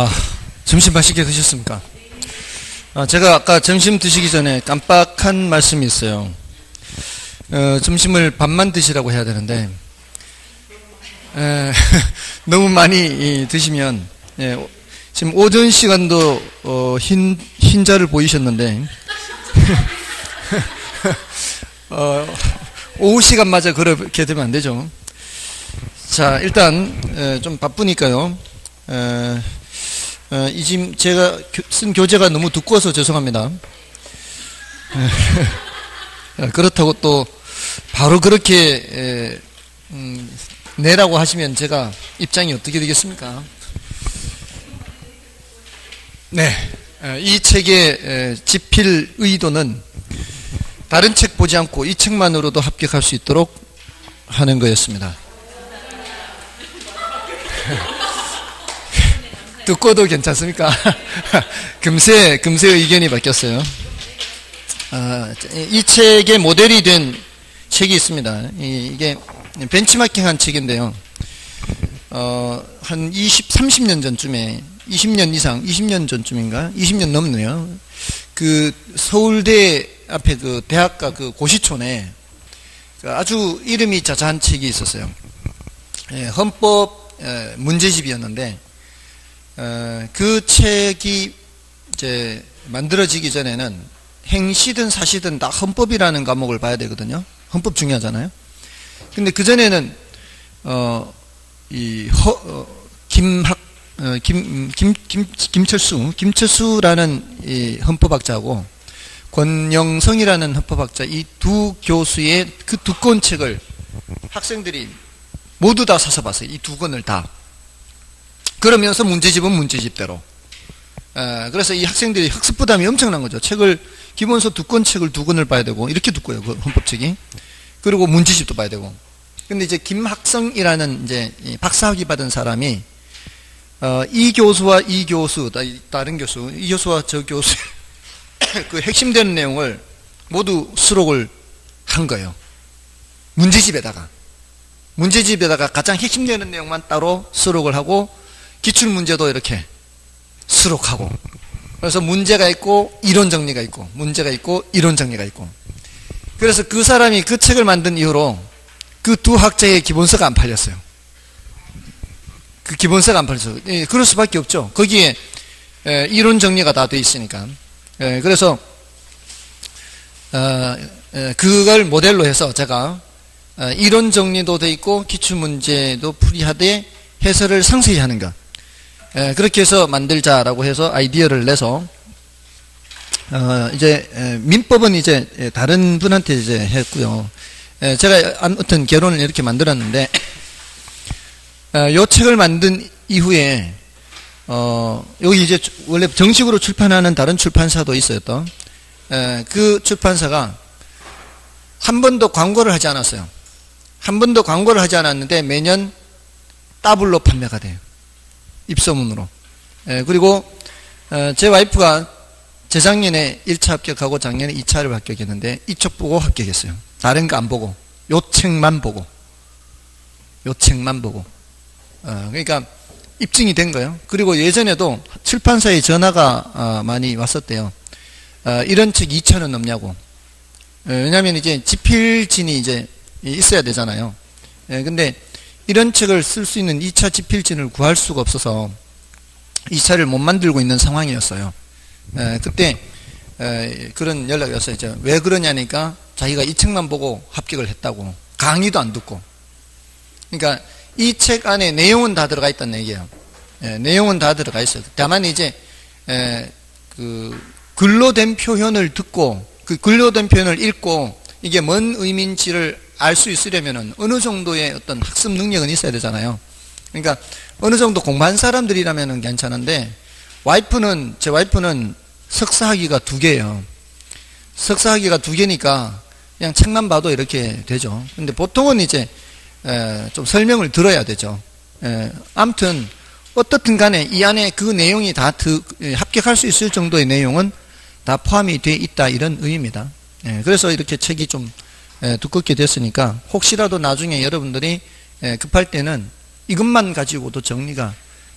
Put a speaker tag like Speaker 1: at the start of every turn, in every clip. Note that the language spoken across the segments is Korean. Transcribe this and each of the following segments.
Speaker 1: 아, 점심 맛있게 드셨습니까? 아, 제가 아까 점심 드시기 전에 깜빡한 말씀이 있어요. 어, 점심을 밥만 드시라고 해야 되는데, 에, 너무 많이 드시면, 예, 지금 오전 시간도 어, 흰, 흰자를 보이셨는데, 어, 오후 시간마저 그렇게 되면 안 되죠. 자, 일단, 에, 좀 바쁘니까요. 에, 어, 이 지금 제가 쓴 교재가 너무 두꺼워서 죄송합니다. 그렇다고 또 바로 그렇게 음, 내라고 하시면 제가 입장이 어떻게 되겠습니까? 네, 이 책의 집필 의도는 다른 책 보지 않고 이 책만으로도 합격할 수 있도록 하는 거였습니다. 듣고도 괜찮습니까? 금세, 금세 의견이 바뀌었어요. 아, 이 책의 모델이 된 책이 있습니다. 이 게 벤치마킹 한 책인데요. 어, 한 20, 30년 전쯤에, 20년 이상, 20년 전쯤인가? 20년 넘네요. 그 서울대 앞에 그 대학가 그 고시촌에 그 아주 이름이 자자한 책이 있었어요. 예, 헌법 문제집이었는데 어, 그 책이 이제 만들어지기 전에는 행시든 사시든 다 헌법이라는 과목을 봐야 되거든요. 헌법 중요하잖아요. 근데 그 전에는 어이 어, 김학 어, 김, 김, 김, 김철수, 김철수라는 이 헌법학자하고 권영성이라는 헌법학자 이 두 교수의 그 두꺼운 책을 학생들이 모두 다 사서 봤어요. 이 두 권을 다. 그러면서 문제집은 문제집대로. 에, 그래서 이 학생들이 학습 부담이 엄청난 거죠. 책을 기본서 두 권 책을 두 권을 봐야 되고 이렇게 두꺼요. 그 헌법책이. 그리고 문제집도 봐야 되고. 근데 이제 김학성이라는 이제 박사학위 받은 사람이 어, 이 교수와 이 교수, 다른 교수, 이 교수와 저 교수 그 핵심되는 내용을 모두 수록을 한 거예요. 문제집에다가. 문제집에다가 가장 핵심되는 내용만 따로 수록을 하고 기출 문제도 이렇게 수록하고 그래서 문제가 있고 이론 정리가 있고 문제가 있고 이론 정리가 있고 그래서 그 사람이 그 책을 만든 이후로 그 두 학자의 기본서가 안 팔렸어요. 그 기본서가 안 팔렸어요. 예, 그럴 수밖에 없죠. 거기에 예, 이론 정리가 다 돼 있으니까. 예, 그래서 어, 예, 그걸 모델로 해서 제가 어, 이론 정리도 돼 있고 기출 문제도 풀이하되 해설을 상세히 하는 것. 에, 그렇게 해서 만들자라고 해서 아이디어를 내서 어, 이제 에, 민법은 이제 다른 분한테 이제 했고요. 에, 제가 아무튼 결론을 이렇게 만들었는데 어, 요 책을 만든 이후에 어, 여기 이제 원래 정식으로 출판하는 다른 출판사도 있어요 또. 에, 그 출판사가 한 번도 광고를 하지 않았어요. 한 번도 광고를 하지 않았는데 매년 더블로 판매가 돼요. 입소문으로. 예, 그리고 어, 제 와이프가 재작년에 1차 합격하고 작년에 2차를 합격했는데 이 책 보고 합격했어요. 다른 거 안 보고 요 책만 보고 요 책만 보고 어, 그러니까 입증이 된 거예요. 그리고 예전에도 출판사에 전화가 어, 많이 왔었대요. 어, 이런 책 2천원 넘냐고. 어, 왜냐하면 이제 지필진이 이제 있어야 되잖아요. 예, 근데 이런 책을 쓸 수 있는 2차 지필진을 구할 수가 없어서 2차를 못 만들고 있는 상황이었어요. 에, 그때 에, 그런 연락이 왔어요. 이제 왜 그러냐니까 자기가 이 책만 보고 합격을 했다고 강의도 안 듣고. 그러니까 이 책 안에 내용은 다 들어가 있다는 얘기예요. 에, 내용은 다 들어가 있어요. 다만 이제 에, 그 글로 된 표현을 듣고 그 글로 된 표현을 읽고 이게 뭔 의미인지를 알 수 있으려면 어느 정도의 어떤 학습 능력은 있어야 되잖아요. 그러니까 어느 정도 공부한 사람들이라면 괜찮은데 와이프는 제 와이프는 석사 학위가 두 개예요. 석사 학위가 두 개니까 그냥 책만 봐도 이렇게 되죠. 근데 보통은 이제 좀 설명을 들어야 되죠. 아무튼 어떻든 간에 이 안에 그 내용이 다 합격할 수 있을 정도의 내용은 다 포함이 돼 있다 이런 의미입니다. 그래서 이렇게 책이 좀 예, 두껍게 됐으니까 혹시라도 나중에 여러분들이 예, 급할 때는 이것만 가지고도 정리가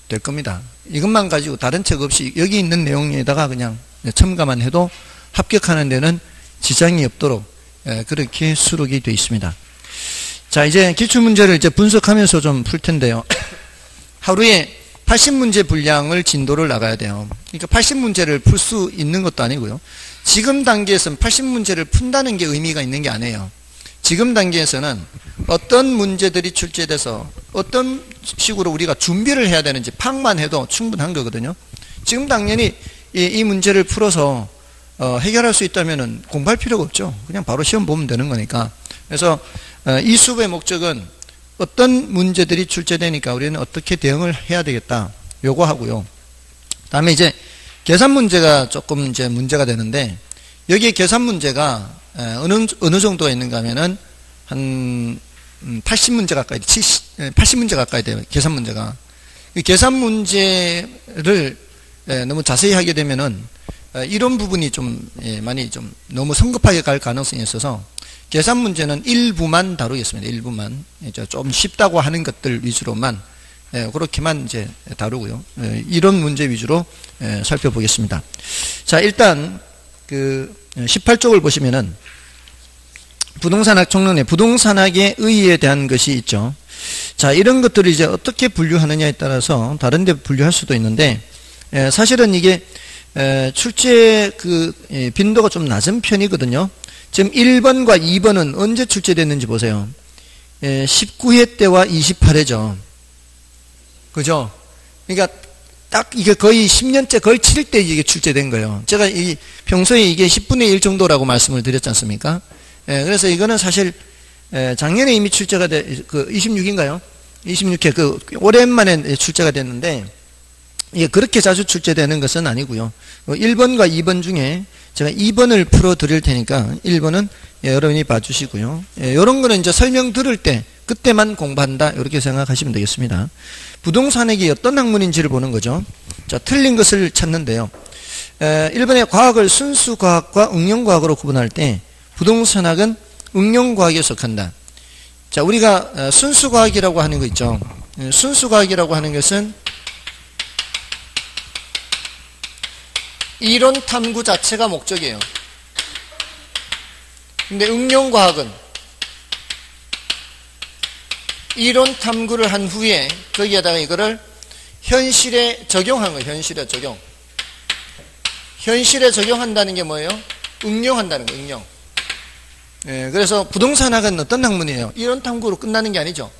Speaker 1: 될 겁니다. 이것만 가지고 다른 책 없이 여기 있는 내용에다가 그냥 첨가만 해도 합격하는 데는 지장이 없도록 예, 그렇게 수록이 되어 있습니다. 자, 이제 기출문제를 이제 분석하면서 좀 풀 텐데요. 하루에 80문제 분량을 진도를 나가야 돼요. 그러니까 80문제를 풀 수 있는 것도 아니고요. 지금 단계에서는 80문제를 푼다는 게 의미가 있는 게 아니에요. 지금 단계에서는 어떤 문제들이 출제돼서 어떤 식으로 우리가 준비를 해야 되는지 파악만 해도 충분한 거거든요. 지금 당연히 이, 이 문제를 풀어서 어, 해결할 수 있다면 공부할 필요가 없죠. 그냥 바로 시험 보면 되는 거니까. 그래서 어, 이 수업의 목적은 어떤 문제들이 출제되니까 우리는 어떻게 대응을 해야 되겠다. 요거 하고요. 다음에 이제 계산 문제가 조금 이제 문제가 되는데 여기에 계산 문제가 어느 어느 정도가 있는가 하면은 한 80문제 음, 가까이 70 80문제 가까이 돼요. 계산 문제가. 계산 문제를 너무 자세히 하게 되면은 이런 부분이 좀 예, 많이 좀 너무 성급하게 갈 가능성이 있어서 계산 문제는 일부만 다루겠습니다. 일부만 좀 쉽다고 하는 것들 위주로만 예, 그렇게만 이제 다루고요. 예, 이런 문제 위주로 예, 살펴보겠습니다. 자, 일단 그 18쪽을 보시면은 부동산학 총론에 부동산학의 의의에 대한 것이 있죠. 자, 이런 것들을 이제 어떻게 분류하느냐에 따라서 다른 데 분류할 수도 있는데 사실은 이게 출제 그 빈도가 좀 낮은 편이거든요. 지금 1번과 2번은 언제 출제됐는지 보세요. 19회 때와 28회죠. 그죠? 그러니까 딱 이게 거의 10년째 걸칠 때 이게 출제된 거예요. 제가 이 평소에 이게 10분의 1 정도라고 말씀을 드렸지 않습니까? 예, 그래서 이거는 사실 예, 작년에 이미 출제가 돼, 그 26인가요? 26회 그 오랜만에 출제가 됐는데 이게 그렇게 자주 출제되는 것은 아니고요. 1번과 뭐 2번 중에 제가 2번을 풀어 드릴 테니까 1번은 여러분이 봐주시고요. 이런 예, 거는 이제 설명 들을 때 그때만 공부한다 이렇게 생각하시면 되겠습니다. 부동산액이 어떤 학문인지를 보는 거죠. 자, 틀린 것을 찾는데요. 에, 1번의 과학을 순수 과학과 응용 과학으로 구분할 때 부동산학은 응용 과학에 속한다. 자, 우리가 어, 순수 과학이라고 하는 거 있죠. 순수 과학이라고 하는 것은 이론 탐구 자체가 목적이에요. 근데 응용과학은 이론 탐구를 한 후에 거기에다가 이거를 현실에 적용한 거예요. 현실에 적용. 현실에 적용한다는 게 뭐예요? 응용한다는 거예요. 응용. 예, 그래서 부동산학은 어떤 학문이에요? 이론 탐구로 끝나는 게 아니죠.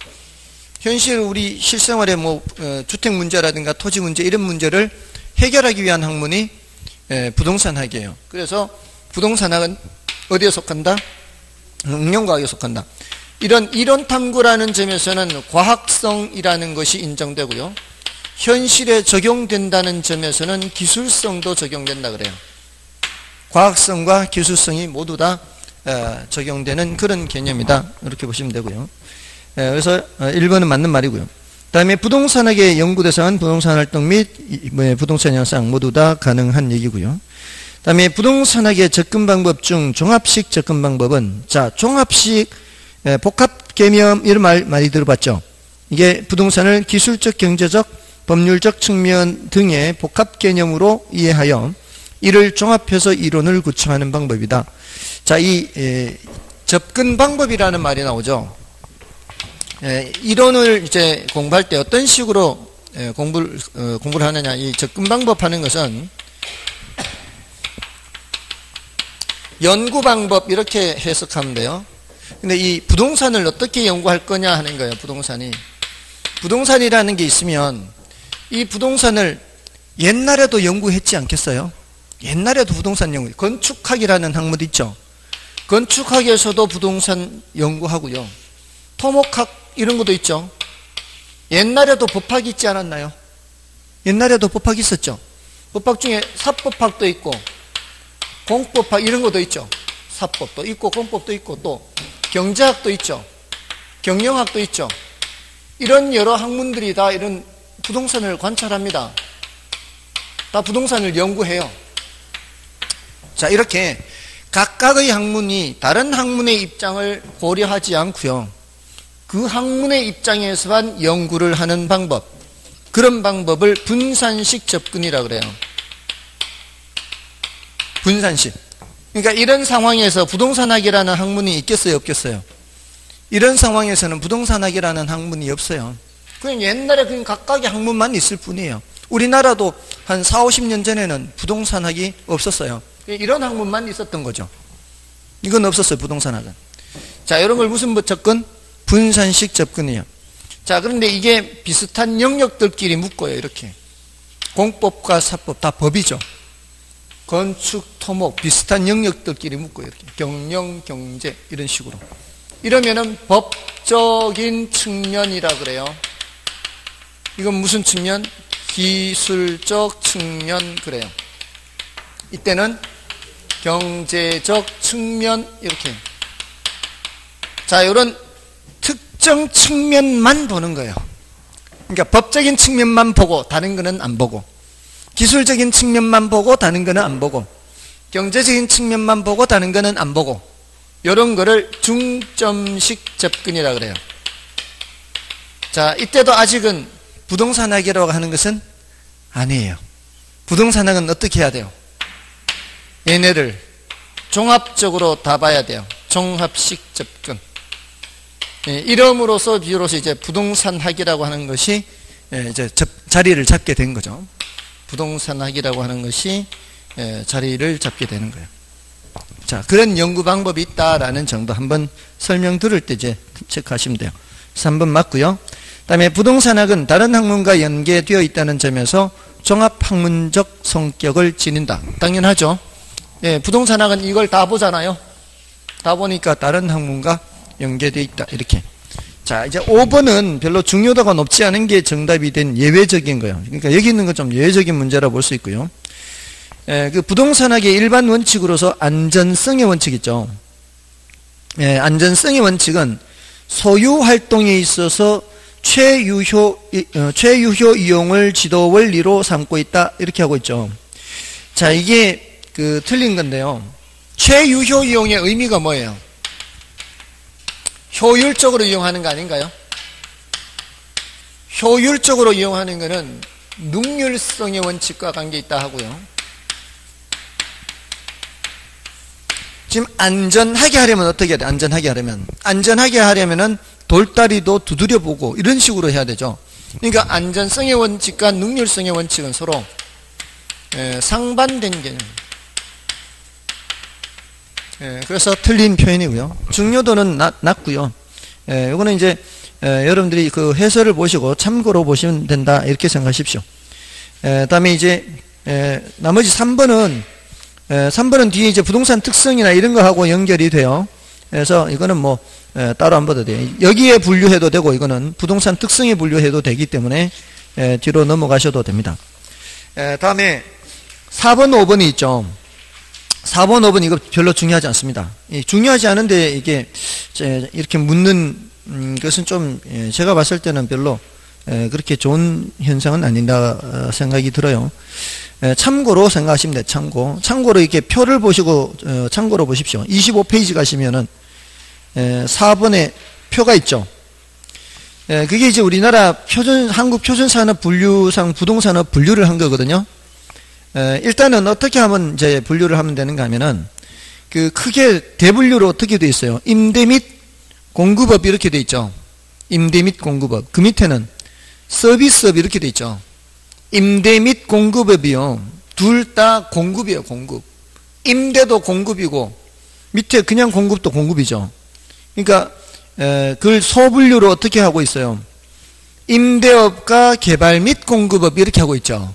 Speaker 1: 현실 우리 실생활의 뭐 어, 주택 문제라든가 토지 문제 이런 문제를 해결하기 위한 학문이 예, 부동산학이에요. 그래서 부동산학은 어디에 속한다? 응용과학에 속한다. 이런 이론 탐구라는 점에서는 과학성이라는 것이 인정되고요. 현실에 적용된다는 점에서는 기술성도 적용된다 그래요. 과학성과 기술성이 모두 다 어, 적용되는 그런 개념이다. 이렇게 보시면 되고요. 예, 그래서 1번은 어, 맞는 말이고요. 다음에 부동산학의 연구 대상은 부동산 활동 및 뭐, 부동산 현상 모두 다 가능한 얘기고요. 다음에 부동산학의 접근 방법 중 종합식 접근 방법은 자 종합식 예, 복합 개념 이런 말 많이 들어봤죠. 이게 부동산을 기술적, 경제적, 법률적 측면 등의 복합 개념으로 이해하여 이를 종합해서 이론을 구축하는 방법이다. 자, 이 에, 접근 방법이라는 말이 나오죠. 에, 이론을 이제 공부할 때 어떤 식으로 에, 공부를 어, 공부를 하느냐 이 접근 방법 하는 것은 연구 방법 이렇게 해석하면 돼요. 근데 이 부동산을 어떻게 연구할 거냐 하는 거예요. 부동산이. 부동산이라는 게 있으면 이 부동산을 옛날에도 연구했지 않겠어요? 옛날에도 부동산 연구, 건축학이라는 학문 있죠. 건축학에서도 부동산 연구하고요. 토목학 이런 것도 있죠. 옛날에도 법학이 있지 않았나요? 옛날에도 법학이 있었죠. 법학 중에 사법학도 있고 공법학 이런 것도 있죠. 사법도 있고 공법도 있고 또 경제학도 있죠. 경영학도 있죠. 이런 여러 학문들이 다 이런 부동산을 관찰합니다. 다 부동산을 연구해요. 자, 이렇게 각각의 학문이 다른 학문의 입장을 고려하지 않고요. 그 학문의 입장에서만 연구를 하는 방법. 그런 방법을 분산식 접근이라 그래요. 분산식. 그러니까 이런 상황에서 부동산학이라는 학문이 있겠어요, 없겠어요? 이런 상황에서는 부동산학이라는 학문이 없어요. 그냥 옛날에 그냥 각각의 학문만 있을 뿐이에요. 우리나라도 한 4, 50년 전에는 부동산학이 없었어요. 이런 학문만 있었던 거죠. 이건 없었어요, 부동산학은. 자, 이런 걸 무슨 접근? 분산식 접근이에요. 자, 그런데 이게 비슷한 영역들끼리 묶어요, 이렇게. 공법과 사법, 다 법이죠. 건축, 토목, 비슷한 영역들끼리 묶어요, 이렇게. 경영, 경제, 이런 식으로. 이러면은 법적인 측면이라 그래요. 이건 무슨 측면? 기술적 측면 그래요. 이때는 경제적 측면 이렇게. 자, 이런 특정 측면만 보는 거예요. 그러니까 법적인 측면만 보고 다른 거는 안 보고 기술적인 측면만 보고 다른 거는 안 보고 경제적인 측면만 보고 다른 거는 안 보고 이런 거를 중점식 접근이라 그래요. 자, 이때도 아직은 부동산 학이라고 하는 것은 아니에요. 부동산 학은 어떻게 해야 돼요? 얘네를 종합적으로 다 봐야 돼요. 종합식 접근. 예, 이름으로서 비로소 이제 부동산 학이라고 하는 것이 예, 이제 접, 자리를 잡게 된 거죠. 부동산 학이라고 하는 것이 예, 자리를 잡게 되는 거예요. 자, 그런 연구 방법이 있다라는 정도 한번 설명 들을 때 이제 체크하시면 돼요. 3번 맞고요. 다음에 부동산학은 다른 학문과 연계되어 있다는 점에서 종합학문적 성격을 지닌다. 당연하죠. 예, 부동산학은 이걸 다 보잖아요. 다 보니까 다른 학문과 연계되어 있다. 이렇게. 자, 이제 5번은 별로 중요도가 높지 않은 게 정답이 된 예외적인 거예요. 그러니까 여기 있는 건 좀 예외적인 문제라 볼 수 있고요. 예, 그 부동산학의 일반 원칙으로서 안전성의 원칙 있죠. 예, 안전성의 원칙은 소유 활동에 있어서 최유효, 어, 최유효 이용을 지도 원리로 삼고 있다. 이렇게 하고 있죠. 자, 이게 그 틀린 건데요. 최유효 이용의 의미가 뭐예요? 효율적으로 이용하는 거 아닌가요? 효율적으로 이용하는 것은 능률성의 원칙과 관계 있다 하고요. 지금 안전하게 하려면 어떻게 해야 돼? 안전하게 하려면. 안전하게 하려면은 돌다리도 두드려 보고 이런 식으로 해야 되죠. 그러니까 안전성의 원칙과 능률성의 원칙은 서로 예, 상반된 개념. 예, 그래서 틀린 표현이고요. 중요도는 낮, 낮고요. 예, 이거는 이제 예, 여러분들이 그 해설을 보시고 참고로 보시면 된다 이렇게 생각하십시오. 예, 다음에 이제 예, 나머지 3번은 3번은 예, 뒤에 이제 부동산 특성이나 이런 거하고 연결이 돼요. 그래서 이거는 뭐 예, 따로 안 봐도 돼요. 여기에 분류해도 되고 이거는 부동산 특성에 분류해도 되기 때문에 예, 뒤로 넘어가셔도 됩니다. 다음에 4번, 5번이 있죠. 4번, 5번 이거 별로 중요하지 않습니다. 중요하지 않은데 이게 이렇게 묻는 음, 것은 좀 제가 봤을 때는 별로 그렇게 좋은 현상은 아닌다 어, 생각이 들어요. 참고로 생각하시면 돼요. 참고. 참고로 이렇게 표를 보시고 어, 참고로 보십시오. 25페이지 가시면은 4번에 표가 있죠. 그게 이제 우리나라 표준 한국 표준산업 분류상 부동산업 분류를 한 거거든요. 일단은 어떻게 하면 이제 분류를 하면 되는가 하면은 그 크게 대분류로 어떻게 돼 있어요? 임대 및 공급업 이렇게 돼 있죠. 임대 및 공급업. 그 밑에는 서비스업 이렇게 돼 있죠. 임대 및 공급업이요. 둘 다 공급이에요, 공급. 임대도 공급이고, 밑에 그냥 공급도 공급이죠. 그러니까, 에, 그걸 소분류로 어떻게 하고 있어요? 임대업과 개발 및 공급업 이렇게 하고 있죠.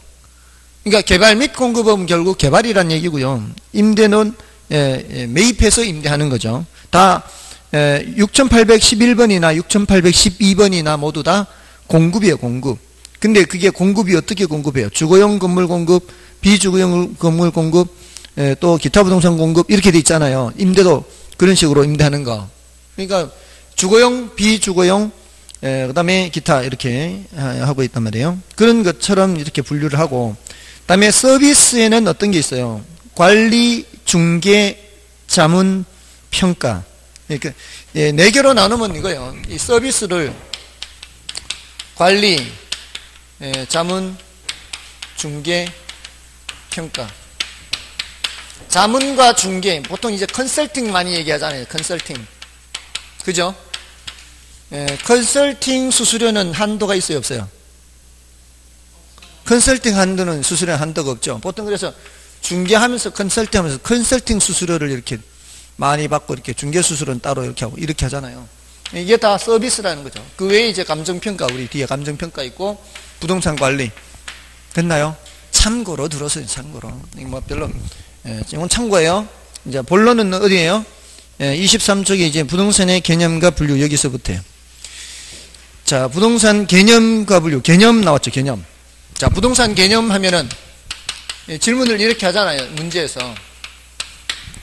Speaker 1: 그러니까 개발 및 공급업은 결국 개발이란 얘기고요. 임대는 에, 에, 매입해서 임대하는 거죠. 다 6811번이나 6812번이나 모두 다 공급이에요, 공급. 근데 그게 공급이 어떻게 공급해요? 주거용 건물 공급, 비주거용 건물 공급, 에, 또 기타 부동산 공급 이렇게 돼 있잖아요. 임대도 그런 식으로 임대하는 거. 그러니까 주거용, 비주거용, 에, 그다음에 기타 이렇게 하고 있단 말이에요. 그런 것처럼 이렇게 분류를 하고, 그 다음에 서비스에는 어떤 게 있어요? 관리, 중개, 자문, 평가. 그러니까 예, 네 개로 나누면 이거예요. 이 서비스를 관리, 예, 자문, 중개, 평가. 자문과 중개, 보통 이제 컨설팅 많이 얘기하잖아요. 컨설팅. 그죠? 예, 컨설팅 수수료는 한도가 있어요, 없어요? 컨설팅 한도는 수수료 한도가 없죠. 보통 그래서 중개하면서 컨설팅 하면서 컨설팅 수수료를 이렇게 많이 받고 이렇게 중개 수수료는 따로 이렇게 하고 이렇게 하잖아요. 이게 다 서비스라는 거죠. 그 외에 이제 감정평가, 우리 뒤에 감정평가 있고 부동산 관리. 됐나요? 참고로 들었어요, 참고로. 뭐 별로, 예, 이건 참고예요. 이제 본론은 어디에요? 예, 23쪽에 이제 부동산의 개념과 분류 여기서부터요. 자, 부동산 개념과 분류. 개념 나왔죠, 개념. 자, 부동산 개념 하면은 예, 질문을 이렇게 하잖아요, 문제에서.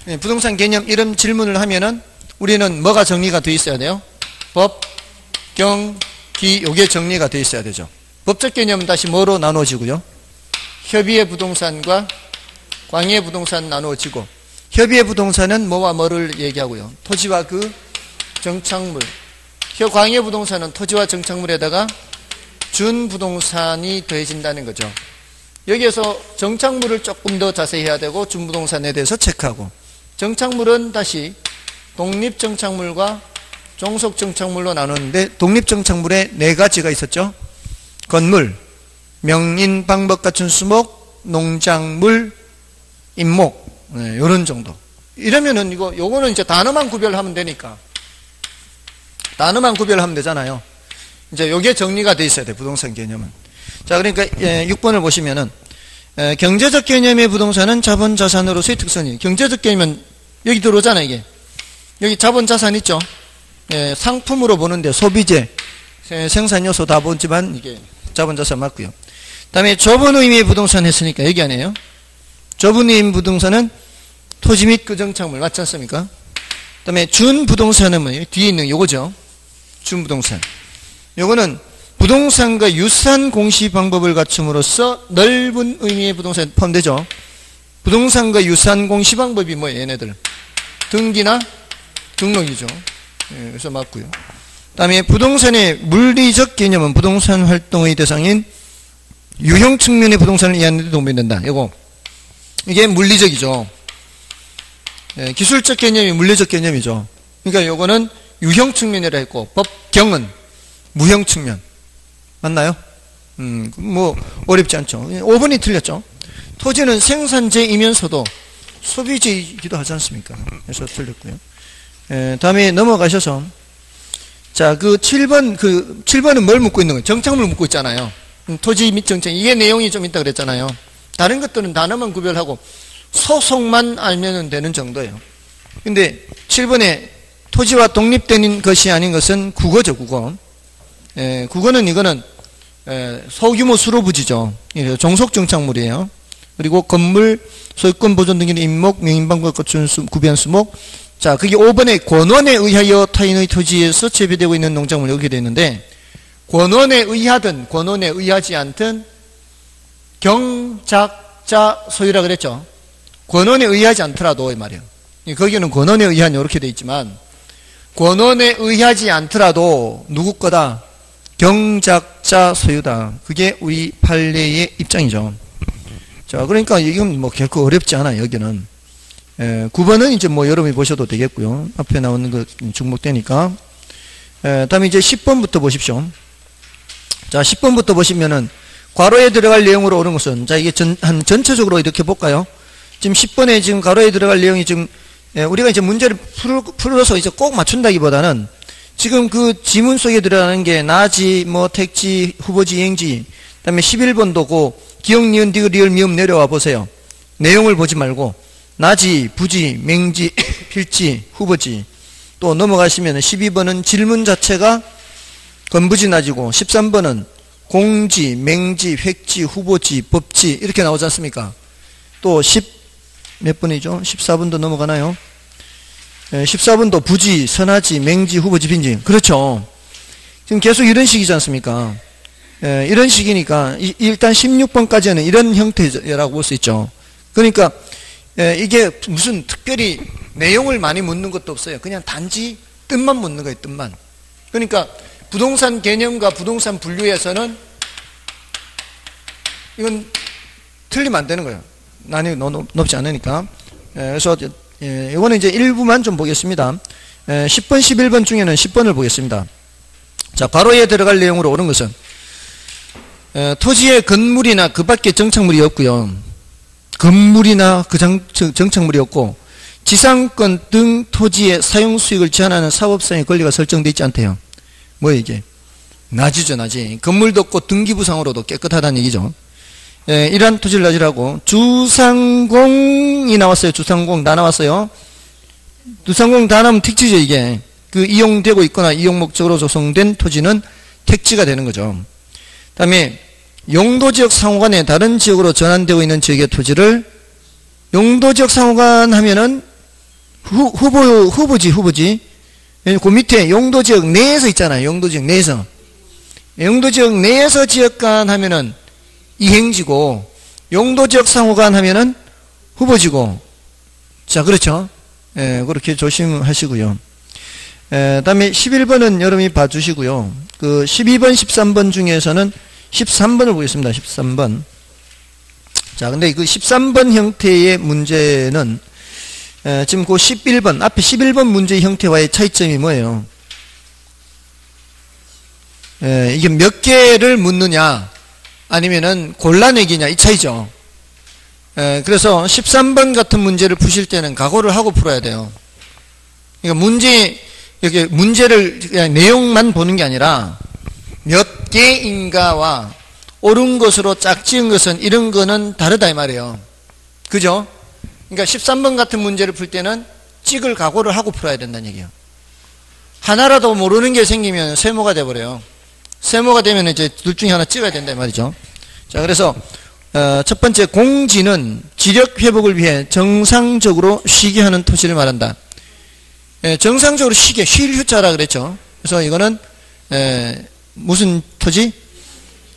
Speaker 1: 예, 부동산 개념 이런 질문을 하면은 우리는 뭐가 정리가 되어 있어야 돼요? 법, 경, 기, 요게 정리가 되어 있어야 되죠. 법적 개념은 다시 뭐로 나눠지고요? 협의의 부동산과 광의의 부동산 나누어지고 협의의 부동산은 뭐와 뭐를 얘기하고요. 토지와 그 정착물. 광의의 부동산은 토지와 정착물에다가 준 부동산이 더해진다는 거죠. 여기에서 정착물을 조금 더 자세히 해야 되고 준 부동산에 대해서 체크하고 정착물은 다시 독립 정착물과 종속 정착물로 나누는데 독립 정착물에 네 가지가 있었죠. 건물, 명인, 방법 갖춘 수목, 농작물, 임목 네, 이런 정도. 이러면은 이거 요거는 이제 단어만 구별하면 되니까 단어만 구별하면 되잖아요. 이제 요게 정리가 돼 있어야 돼 부동산 개념은. 자 그러니까 예, 6번을 보시면은 예, 경제적 개념의 부동산은 자본 자산으로서의 특성이 경제적 개념은 여기 들어오잖아 이게 여기 자본 자산 있죠. 예, 상품으로 보는데 소비재 예, 생산 요소 다 보지만 이게 자본 자산 맞고요. 다음에 좁은 의미의 부동산 했으니까 여기 아니에요. 좁은 의미 부동산은 토지 및 그정착물 맞지 않습니까? 다음에 준 부동산은 뭐예요? 뒤에 있는 요거죠. 준 부동산. 요거는 부동산과 유사한 공시 방법을 갖춤으로써 넓은 의미의 부동산 포함되죠. 부동산과 유사한 공시 방법이 뭐예요? 얘네들. 등기나 등록이죠. 예, 그래서 맞고요. 다음에 부동산의 물리적 개념은 부동산 활동의 대상인 유형 측면의 부동산을 이해하는 데 도움이 된다. 이거 이게 물리적이죠. 예, 기술적 개념이 물리적 개념이죠. 그러니까 요거는 유형 측면이라 했고 법경은 무형 측면. 맞나요? 음, 뭐 어렵지 않죠. 5번이 틀렸죠. 토지는 생산재이면서도 소비재이기도 하지 않습니까? 그래서 틀렸고요. 예, 다음에 넘어가셔서 자, 그 7번 그 7번은 뭘 묻고 있는 거예요? 정착물 묻고 있잖아요. 음, 토지 및 정책 이게 내용이 좀 있다 그랬잖아요. 다른 것들은 단어만 구별하고 소속만 알면 되는 정도예요. 근데 7번에 토지와 독립된 것이 아닌 것은 국어죠, 국어. 예, 국어는 이거는 예, 소규모 수로부지죠. 예, 종속정착물이에요. 그리고 건물, 소유권 보존 등의 임목, 명인방과 거춘 구비한 수목. 자, 그게 5번에 권원에 의하여 타인의 토지에서 재배되고 있는 농작물 여기 되어 있는데 권원에 의하든 권원에 의하지 않든 경작자 소유라 그랬죠. 권원에 의하지 않더라도 이 말이에요. 거기는 권원에 의한 이렇게 돼 있지만 권원에 의하지 않더라도 누구 거다? 경작자 소유다. 그게 우리 판례의 입장이죠. 자, 그러니까 이건 뭐 결코 어렵지 않아요, 여기는. 에, 9번은 이제 뭐 여러분이 보셔도 되겠고요. 앞에 나오는 거 중복되니까. 에, 다음에 이제 10번부터 보십시오. 자, 10번부터 보시면은 괄호에 들어갈 내용으로 오는 것은 자, 이게 전, 한 전체적으로 이렇게 볼까요? 지금 10번에 지금 괄호에 들어갈 내용이 지금 에, 우리가 이제 문제를 풀, 풀어서 이제 꼭 맞춘다기보다는 지금 그 지문 속에 들어가는 게 나지, 뭐 택지, 후보지, 행지, 그 다음에 11번도 고 기억, 니은, 디귿, 리을, 미음 내려와 보세요. 내용을 보지 말고 나지, 부지, 맹지, 필지, 후보지 또 넘어가시면 12번은 질문 자체가 건부지 나지고 13번은 공지, 맹지, 획지, 후보지, 법지 이렇게 나오지 않습니까? 또 10 몇 번이죠? 14번도 넘어가나요? 14번도 예, 부지, 선하지, 맹지, 후보지, 빈지. 그렇죠. 지금 계속 이런 식이지 않습니까? 예, 이런 식이니까 일단 16번까지는 이런 형태라고 볼 수 있죠. 그러니까 예, 이게 무슨 특별히 내용을 많이 묻는 것도 없어요. 그냥 단지 뜻만 묻는 거예요. 뜻만. 그러니까 부동산 개념과 부동산 분류에서는 이건 틀리면 안 되는 거예요. 난이 높지 않으니까. 예, 그래서 예, 이거는 이제 일부만 좀 보겠습니다. 10번, 11번 중에는 10번을 보겠습니다. 자, 괄호에 들어갈 내용으로 옳은 것은 토지에 건물이나 그 밖에 정착물이 없고요. 건물이나 그 정, 정착물이 없고 지상권 등 토지의 사용 수익을 제한하는 사업성의 권리가 설정되어 있지 않대요. 뭐예요 이게? 낮이죠 낮이. 건물도 없고 등기부상으로도 깨끗하다는 얘기죠. 예, 이러한 토지를 낮이라고 주상공이 나왔어요. 주상공 다 나왔어요. 주상공 다 나오면 택지죠 이게. 그 이용되고 있거나 이용 목적으로 조성된 토지는 택지가 되는 거죠. 다음에 용도지역 상호간에 다른 지역으로 전환되고 있는 지역의 토지를 용도지역 상호간 하면은 후, 후보, 후보지, 후보지. 그 밑에 용도지역 내에서 있잖아요. 용도지역 내에서. 용도지역 내에서 지역간 하면은 이행지고, 용도 지역 상호간 하면은 후보지고. 자, 그렇죠. 예, 그렇게 조심하시고요. 예, 다음에 11번은 여러분이 봐주시고요. 그 12번, 13번 중에서는 13번을 보겠습니다. 13번. 자, 근데 그 13번 형태의 문제는 에, 지금 그 11번, 앞에 11번 문제 형태와의 차이점이 뭐예요? 에, 이게 몇 개를 묻느냐, 아니면은 골라내기냐, 이 차이죠. 에, 그래서 13번 같은 문제를 푸실 때는 각오를 하고 풀어야 돼요. 그러니까 문제, 이렇게 문제를 그냥 내용만 보는 게 아니라 몇 개인가와 옳은 것으로 짝지은 것은 이런 거는 다르다 이 말이에요. 그죠? 그러니까 13번 같은 문제를 풀 때는 찍을 각오를 하고 풀어야 된다는 얘기예요. 하나라도 모르는 게 생기면 세모가 돼버려요. 세모가 되면 이제 둘 중에 하나 찍어야 된다 말이죠. 자, 그래서 어, 첫 번째 공지는 지력 회복을 위해 정상적으로 쉬게 하는 토지를 말한다. 예, 정상적으로 쉬게 쉴 휴자라 그랬죠. 그래서 이거는 에, 무슨 토지?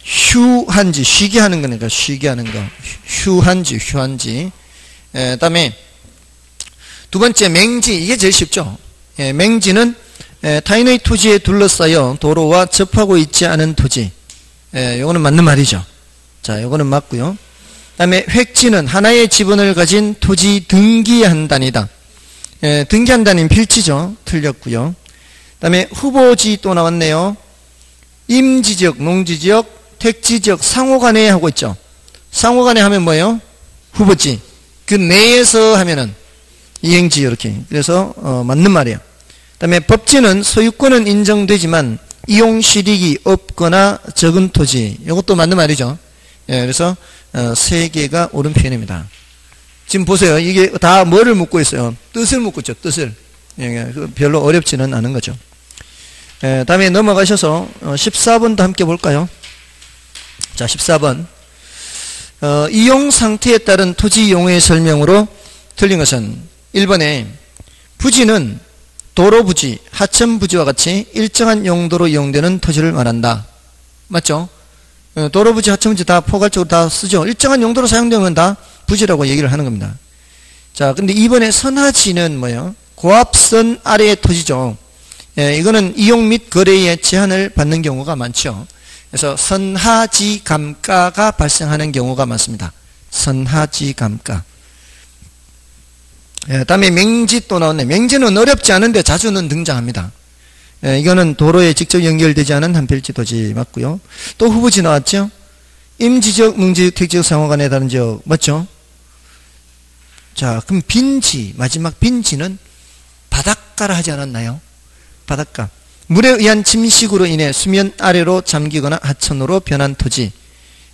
Speaker 1: 휴한지 쉬게 하는 거니까 쉬게 하는 거 휴한지 휴한지 에, 다음에 두 번째 맹지 이게 제일 쉽죠 예, 맹지는 에, 타인의 토지에 둘러싸여 도로와 접하고 있지 않은 토지 예, 요거는 맞는 말이죠 자 요거는 맞고요 다음에 획지는 하나의 지분을 가진 토지 등기한단이다 예, 등기한단인 필지죠 틀렸고요 다음에 후보지 또 나왔네요 임지적 농지지역 택지지역 상호간에 하고 있죠. 상호간에 하면 뭐예요? 후보지. 그 내에서 하면은 이행지 이렇게. 그래서 어, 맞는 말이에요. 그다음에 법지는 소유권은 인정되지만 이용 실익이 없거나 적은 토지. 이것도 맞는 말이죠. 예, 그래서 어, 세 개가 옳은 표현입니다. 지금 보세요. 이게 다 뭐를 묻고 있어요? 뜻을 묻고 있죠. 뜻을. 예, 예그 별로 어렵지는 않은 거죠. 예, 다음에 넘어가셔서 14번도 어, 함께 볼까요? 자, 14번. 어, 이용 상태에 따른 토지 용어의 설명으로 틀린 것은 1번에 부지는 도로 부지, 하천 부지와 같이 일정한 용도로 이용되는 토지를 말한다. 맞죠? 어, 도로 부지, 하천 부지 다 포괄적으로 다 쓰죠. 일정한 용도로 사용되는 건다 부지라고 얘기를 하는 겁니다. 자, 근데 이번에 선하지는 뭐예요? 고압선 아래의 토지죠. 예, 이거는 이용 및 거래에 제한을 받는 경우가 많죠. 그래서 선하지 감가가 발생하는 경우가 많습니다. 선하지 감가. 예, 다음에 맹지 또 나왔네. 맹지는 어렵지 않은데 자주는 등장합니다. 예, 이거는 도로에 직접 연결되지 않은 한필지 도지 맞고요. 또 후보지 나왔죠. 임지적, 능지적, 택지적 상호간에 다른 지역 맞죠? 자, 그럼 빈지 마지막 빈지는 바닷가라 하지 않았나요? 바닷가. 물에 의한 침식으로 인해 수면 아래로 잠기거나 하천으로 변한 토지.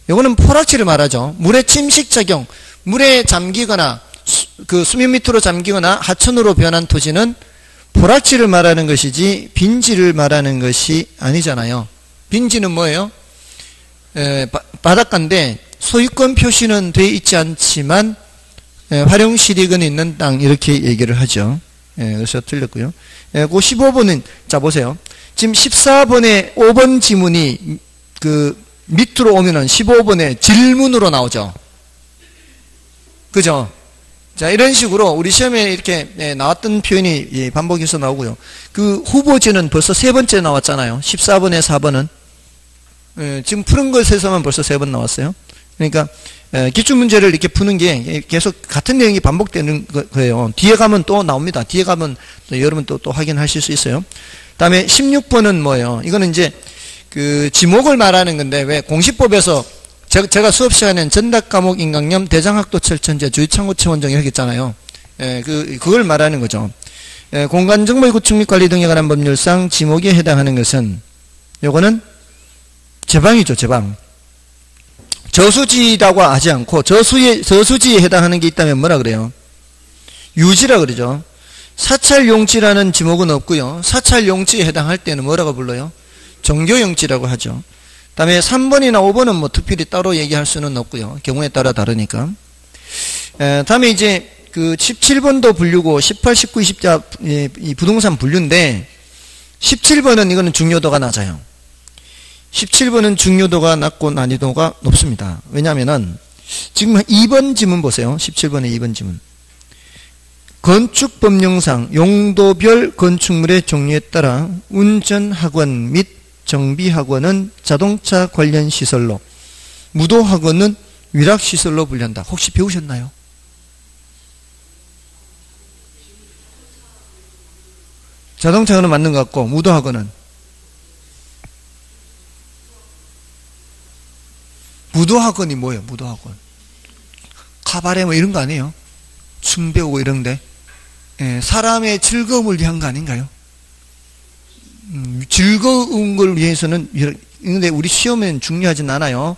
Speaker 1: 이거는 포락지를 말하죠. 물의 침식 작용, 물에 잠기거나 수, 그 수면 밑으로 잠기거나 하천으로 변한 토지는 포락지를 말하는 것이지 빈지를 말하는 것이 아니잖아요. 빈지는 뭐예요? 에, 바, 바닷가인데 소유권 표시는 돼 있지 않지만 에, 활용 실익은 있는 땅 이렇게 얘기를 하죠. 예, 그래서 틀렸고요. 예, 그 15번은 자 보세요. 지금 14번에 5번 지문이 그 밑으로 오면은 15번에 질문으로 나오죠. 그죠? 자, 이런 식으로 우리 시험에 이렇게 예, 나왔던 표현이 예, 반복해서 나오고요. 그 후보지는 벌써 세 번째 나왔잖아요. 14번에 4번은. 예, 지금 푸른 것에서만 벌써 세 번 나왔어요. 그러니까 기출 문제를 이렇게 푸는 게 계속 같은 내용이 반복되는 거예요. 뒤에 가면 또 나옵니다. 뒤에 가면 또 여러분 또, 또 확인하실 수 있어요. 다음에 16번은 뭐예요? 이거는 이제 그 지목을 말하는 건데 왜 공시법에서 제가 수업 시간엔 전답 과목 인강염 대장학도 철천제 주의창고 체원정 이렇게 했잖아요. 예, 그, 그걸 말하는 거죠. 예, 공간 정보의 구축 및 관리 등에 관한 법률상 지목에 해당하는 것은 요거는 제방이죠, 제방. 저수지라고 하지 않고 저수에, 저수지에 해당하는 게 있다면 뭐라 그래요? 유지라 그러죠. 사찰 용지라는 지목은 없고요. 사찰 용지에 해당할 때는 뭐라고 불러요? 종교 용지라고 하죠. 다음에 3번이나 5번은 뭐 특별히 따로 얘기할 수는 없고요. 경우에 따라 다르니까. 에, 다음에 이제 그 17번도 분류고 18, 19, 20자 이 부동산 분류인데 17번은 이거는 중요도가 낮아요. 17번은 중요도가 낮고 난이도가 높습니다. 왜냐하면은 지금 2번 지문 보세요. 17번의 2번 지문. 건축법령상 용도별 건축물의 종류에 따라 운전학원 및 정비학원은 자동차 관련 시설로 무도학원은 위락시설로 분류한다. 혹시 배우셨나요? 자동차학원은 맞는 것 같고 무도학원은 무도학원이 뭐예요? 무도학원 카바레 뭐 이런 거 아니에요? 춤 배우고 이런데 예, 사람의 즐거움을 위한 거 아닌가요? 음, 즐거운 걸 위해서는 근데 우리 시험엔 중요하진 않아요.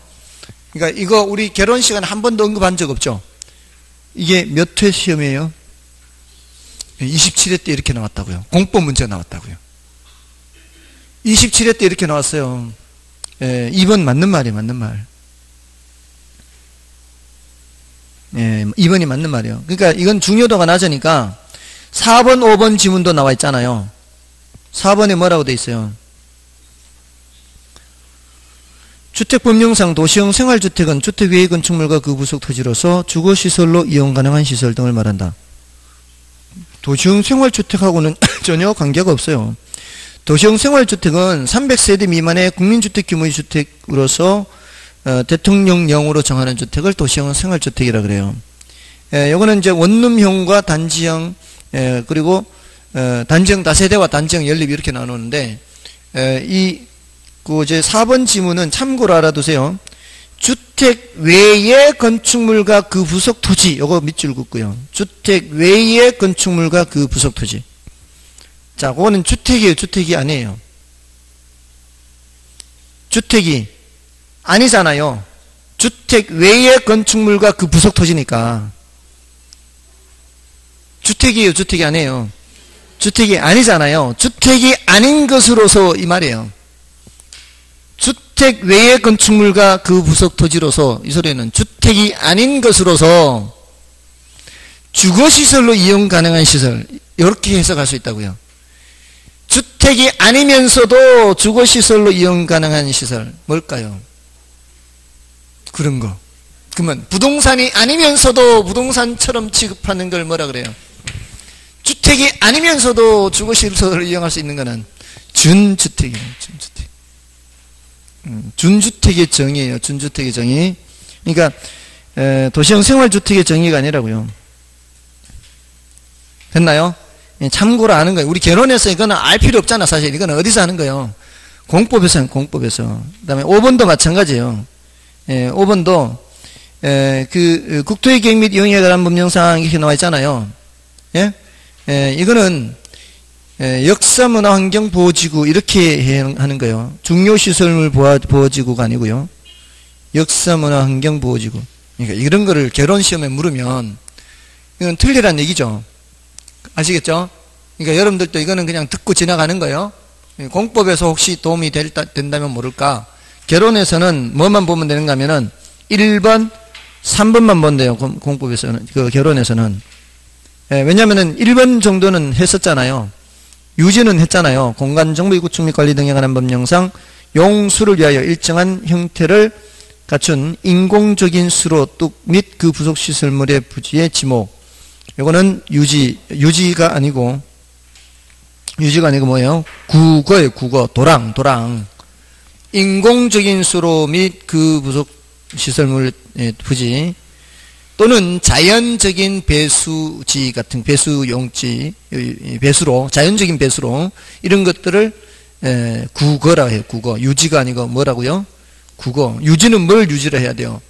Speaker 1: 그러니까 이거 우리 결혼 시간 한 번도 언급한 적 없죠. 이게 몇 회 시험이에요? 27회 때 이렇게 나왔다고요. 공법 문제 나왔다고요. 27회 때 이렇게 나왔어요. 예, 2번 맞는 말이에요. 맞는 말. 예, 2번이 맞는 말이에요. 그러니까 이건 중요도가 낮으니까 4번, 5번 지문도 나와 있잖아요. 4번에 뭐라고 돼 있어요? 주택법령상 도시형 생활주택은 주택 외의 건축물과 그 부속 토지로서 주거시설로 이용 가능한 시설 등을 말한다. 도시형 생활주택하고는 전혀 관계가 없어요. 도시형 생활주택은 300세대 미만의 국민주택 규모의 주택으로서 어, 대통령령으로 정하는 주택을 도시형 생활주택이라 그래요. 예, 요거는 이제 원룸형과 단지형 예, 그리고 어, 단지형 다세대와 단지형 연립 이렇게 나누는데 에, 이그 이제 4번 지문은 참고로 알아두세요. 주택 외의 건축물과 그 부속 토지 요거 밑줄 긋고요. 주택 외의 건축물과 그 부속 토지. 자, 그거는 주택이에요, 주택이 아니에요. 주택이 아니잖아요. 주택 외의 건축물과 그 부속 토지니까. 주택이에요, 주택이 아니에요. 주택이 아니잖아요. 주택이 아닌 것으로서 이 말이에요. 주택 외의 건축물과 그 부속 토지로서 이 소리는 주택이 아닌 것으로서 주거시설로 이용 가능한 시설 이렇게 해석할 수 있다고요. 주택이 아니면서도 주거시설로 이용 가능한 시설 뭘까요? 그런 거. 그러면 부동산이 아니면서도 부동산처럼 취급하는 걸 뭐라 그래요? 주택이 아니면서도 주거시설을 이용할 수 있는 것은 준주택이에요. 준주택. 음, 준주택의 정의예요. 준주택의 정의. 그러니까 에, 도시형 생활주택의 정의가 아니라고요. 됐나요? 예, 참고로 아는 거예요. 우리 결혼해서 이거는 알 필요 없잖아. 사실 이거는 어디서 하는 거예요? 공법에서 공법에서. 그다음에 5번도 마찬가지예요. 예, 5번도 에, 그 국토의 계획 및 이용에 관한 법령상 이렇게 나와 있잖아요. 예? 에, 예, 이거는 에, 예, 역사문화환경보호지구 이렇게 하는 거예요. 중요시설물 보호지구가 아니고요. 역사문화환경보호지구. 그러니까 이런 거를 결혼시험에 물으면 이건 틀리란 얘기죠. 아시겠죠? 그러니까 여러분들도 이거는 그냥 듣고 지나가는 거예요. 예, 공법에서 혹시 도움이 될, 된다면 모를까. 결혼에서는 뭐만 보면 되는가 하면은 1번, 3번만 본대요. 공법에서는. 그 결혼에서는. 예, 왜냐하면 1번 정도는 했었잖아요. 유지는 했잖아요. 공간 정보 구축 및 관리 등에 관한 법령상 용수를 위하여 일정한 형태를 갖춘 인공적인 수로 뚝 및 그 부속 시설물의 부지의 지목. 이거는 유지 유지가 아니고 유지가 아니고 뭐예요? 국어예요. 국어. 도랑 도랑. 인공적인 수로 및 그 부속 시설물 예, 부지 또는 자연적인 배수지 같은 배수용지 배수로 자연적인 배수로 이런 것들을 국어라 해요. 국어 유지가 아니고 뭐라고요? 국어 유지는 뭘 유지를 해야 돼요?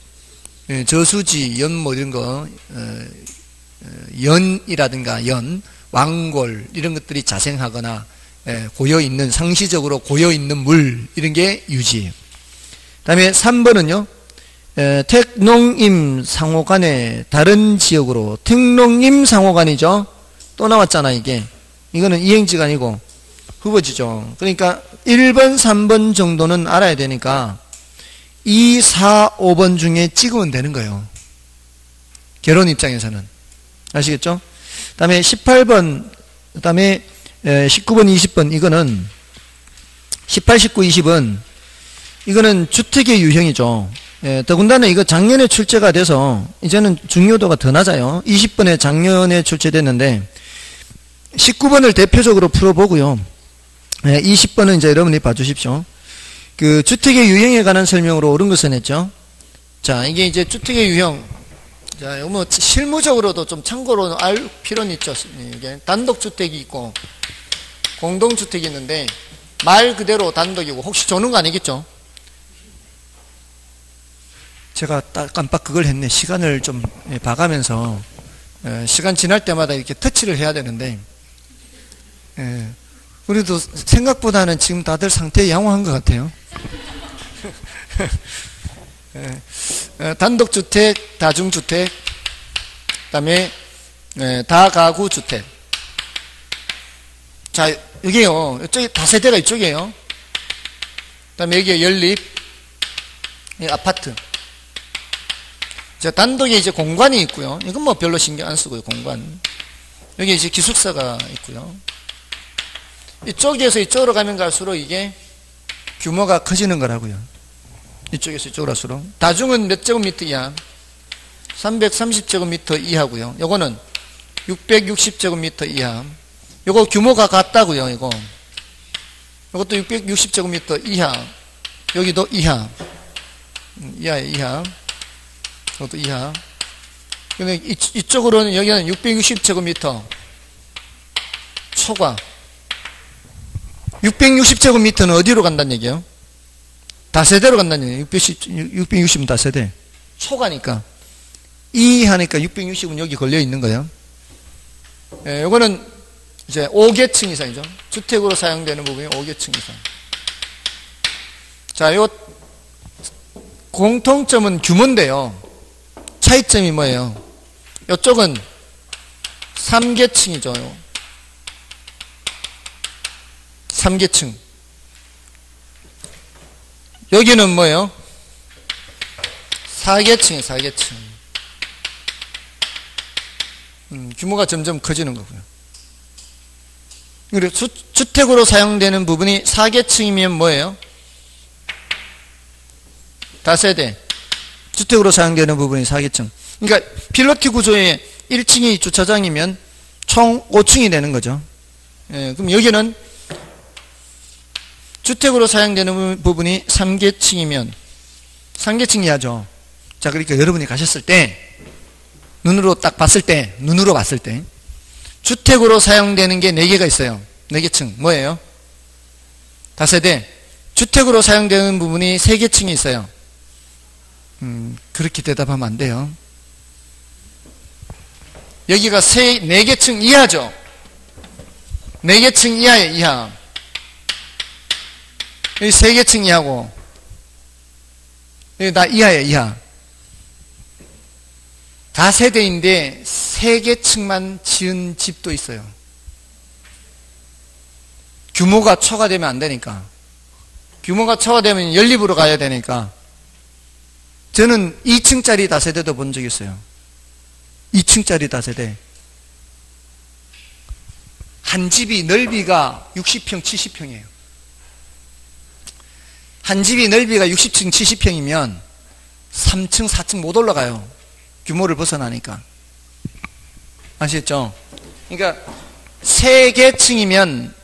Speaker 1: 저수지 연 뭐 이런 거 연이라든가 연 왕골 이런 것들이 자생하거나 고여 있는 상시적으로 고여 있는 물 이런 게 유지예요. 다음에 3번은요. 택농임 상호간에 다른 지역으로 택농임 상호간이죠. 또 나왔잖아 이게. 이거는 이행지가 아니고 후보지죠. 그러니까 1번, 3번 정도는 알아야 되니까 2, 4, 5번 중에 찍으면 되는 거예요. 결혼 입장에서는. 아시겠죠? 그 다음에 18번, 그 다음에 19번, 20번, 이거는 18, 19, 20은 이거는 주택의 유형이죠. 예, 더군다나 이거 작년에 출제가 돼서 이제는 중요도가 더 낮아요. 20번에 작년에 출제됐는데 19번을 대표적으로 풀어보고요. 예, 20번은 이제 여러분이 봐주십시오. 그 주택의 유형에 관한 설명으로 옳은 것을 냈죠. 자, 이게 이제 주택의 유형. 자, 뭐 실무적으로도 좀 참고로 알 필요는 있죠. 이게 단독주택이 있고 공동주택이 있는데 말 그대로 단독이고 혹시 조는 거 아니겠죠? 제가 딱 깜빡 그걸 했네. 시간을 좀 예, 봐가면서 예, 시간 지날 때마다 이렇게 터치를 해야 되는데 예, 우리도 생각보다는 지금 다들 상태 양호한 것 같아요. 단독주택, 다중주택, 그다음에 다가구 주택. 자, 여기요. 이쪽에 다세대가 이쪽이에요. 그다음에 여기에 연립, 아파트. 자, 단독에 이제 공간이 있고요. 이건 뭐 별로 신경 안 쓰고요, 공간. 여기 이제 기숙사가 있고요. 이쪽에서 이쪽으로 가면 갈수록 이게 규모가 커지는 거라고요. 이쪽에서 이쪽으로 갈수록. 다중은 몇 제곱미터 이하? 330제곱미터 이하고요. 요거는 660제곱미터 이하. 요거 규모가 같다고요, 이거. 요것도 660제곱미터 이하. 여기도 이하. 음, 이하, 이하. 이것도 이하. 근데 이쪽으로는 여기는 660제곱미터 초과. 660제곱미터는 어디로 간다는 얘기예요? 다세대로 간다는 얘기예요. 660은 다세대. 초과니까. 이 하니까 660은 여기 걸려 있는 거예요. 예, 요거는 이제 5계층 이상이죠. 주택으로 사용되는 부분이 5계층 이상. 자, 요 공통점은 규모인데요. 차이점이 뭐예요? 이쪽은 3계층이죠. 3계층. 여기는 뭐예요? 4계층이 4계층. 음, 규모가 점점 커지는 거고요. 그리고 주, 주택으로 사용되는 부분이 4계층이면 뭐예요? 다세대. 주택으로 사용되는 부분이 4계층. 그러니까 필로티 구조의 1층이 주차장이면 총 5층이 되는 거죠. 예, 그럼 여기는 주택으로 사용되는 부분이 3계층이면 3계층 이하죠. 자, 그러니까 여러분이 가셨을 때 눈으로 딱 봤을 때 눈으로 봤을 때 주택으로 사용되는 게 4개가 있어요. 4계층. 뭐예요? 다세대. 주택으로 사용되는 부분이 3계층이 있어요. 음, 그렇게 대답하면 안 돼요. 여기가 세, 네 개 층 이하죠. 네 개 층 이하에 이하. 여기 세 개 층 이하고, 여기 다 이하에 이하. 다 세대인데 세 개 층만 지은 집도 있어요. 규모가 초과되면 안 되니까. 규모가 초과되면 연립으로 가야 되니까. 저는 2층짜리 다세대도 본 적 있어요. 2층짜리 다세대. 한 집이 넓이가 60평, 70평이에요. 한 집이 넓이가 60층, 70평이면 3층, 4층 못 올라가요. 규모를 벗어나니까. 아시겠죠? 그러니까 3개 층이면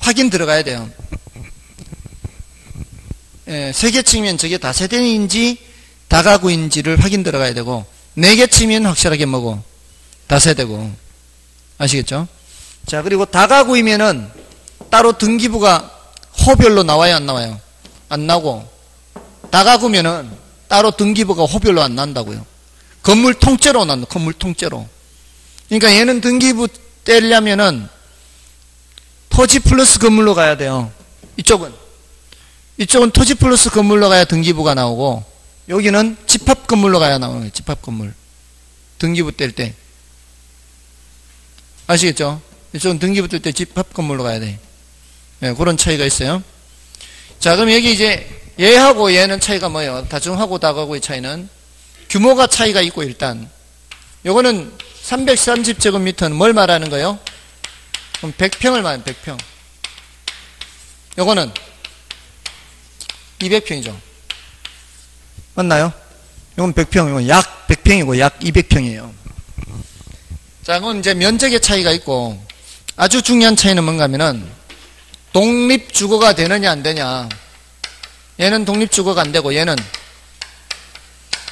Speaker 1: 확인 들어가야 돼요. 예, 3개 층이면 저게 다 세대인지 다가구인지를 확인 들어가야 되고 네 개 치면 확실하게 뭐고 다세 되고 아시겠죠? 자 그리고 다가구이면은 따로 등기부가 호별로 나와요 안 나와요? 안 나고 다가구면은 따로 등기부가 호별로 안 난다고요. 건물 통째로 난다. 건물 통째로. 그러니까 얘는 등기부 떼려면은 토지 플러스 건물로 가야 돼요. 이쪽은 이쪽은 토지 플러스 건물로 가야 등기부가 나오고 여기는 집합 건물로 가야 나오는 거예요. 집합 건물. 등기부 뗄 때. 아시겠죠? 이쪽은 등기부 뗄 때 집합 건물로 가야 돼. 네, 그런 차이가 있어요. 자, 그럼 여기 이제 얘하고 얘는 차이가 뭐예요? 다중하고 다가구의 차이는 규모가 차이가 있고 일단 요거는 330제곱미터는 뭘 말하는 거예요? 그럼 100평을 말하는 100평. 요거는 200평이죠. 맞나요? 이건 100평, 이건 약 100평이고 약 200평이에요. 자, 그건 이제 면적의 차이가 있고 아주 중요한 차이는 뭔가 하면은 독립주거가 되느냐 안 되냐. 얘는 독립주거가 안 되고 얘는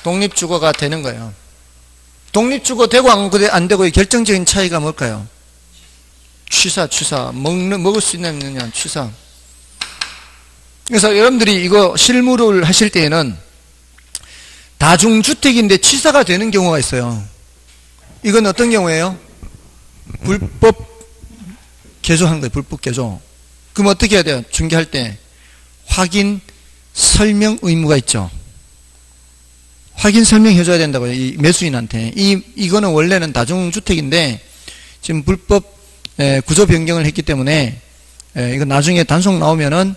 Speaker 1: 독립주거가 되는 거예요. 독립주거 되고 안 되고의 결정적인 차이가 뭘까요? 취사, 취사. 먹는, 먹을 수 있느냐, 취사. 그래서 여러분들이 이거 실무를 하실 때에는 다중주택인데 취사가 되는 경우가 있어요. 이건 어떤 경우예요? 불법 개조한 거예요. 불법 개조. 그럼 어떻게 해야 돼요? 중개할 때 확인 설명 의무가 있죠. 확인 설명해 줘야 된다고요. 이 매수인한테. 이 이거는 원래는 다중주택인데 지금 불법 구조 변경을 했기 때문에 이거 나중에 단속 나오면은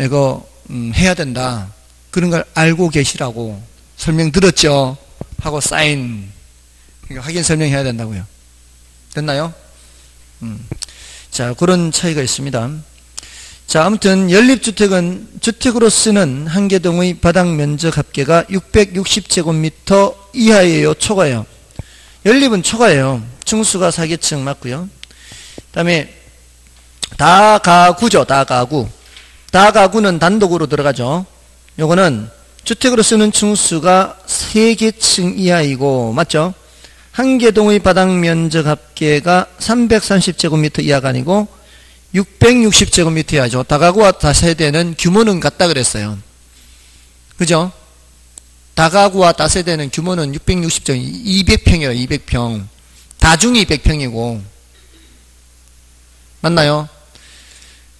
Speaker 1: 이거 음, 해야 된다. 그런 걸 알고 계시라고 설명 들었죠. 하고 사인. 그러니까 확인 설명해야 된다고요. 됐나요? 음. 자, 그런 차이가 있습니다. 자, 아무튼 연립주택은 주택으로 쓰는 한계동의 바닥 면적 합계가 660제곱미터 이하예요, 초과예요. 연립은 초과예요. 층수가 4개층 맞고요. 그다음에 다가구죠, 다가구. 다가구는 단독으로 들어가죠. 요거는 주택으로 쓰는 층수가 3개층 이하이고 맞죠? 한계동의 바닥 면적 합계가 330제곱미터 이하가 아니고 660제곱미터 이하죠. 다가구와 다세대는 규모는 같다 그랬어요. 그죠? 다가구와 다세대는 규모는 660제곱, 200평이에요. 200평. 다중이 200평이고 맞나요?